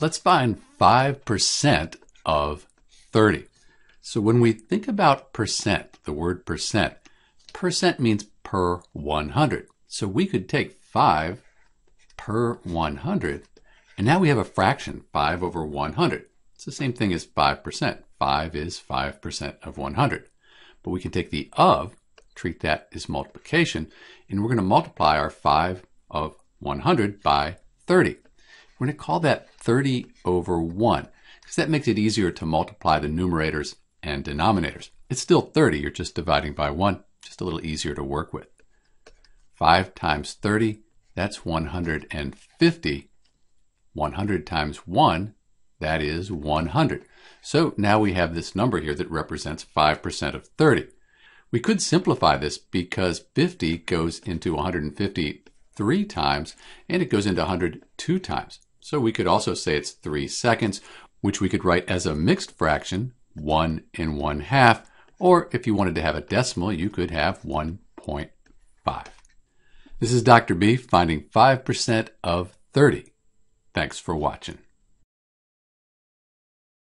let's find 5% of 30. So when we think about percent, the word percent, percent means per 100. So we could take 5 per 100, and now we have a fraction, 5 over 100. It's the same thing as 5%. 5 is 5% of 100. But we can take the of, treat that as multiplication, and we're going to multiply our 5 of 100 by 30. We're going to call that 30 over 1 because that makes it easier to multiply the numerators and denominators. It's still 30, you're just dividing by 1, just a little easier to work with. 5 times 30, that's 150. 100 times 1, that is 100. So now we have this number here that represents 5% of 30. We could simplify this because 50 goes into 150 three times and it goes into 100 two times. So we could also say it's 3 seconds, which we could write as a mixed fraction, 1 and 1 half, or if you wanted to have a decimal, you could have 1.5. This is Dr. B finding 5% of 30. Thanks for watching.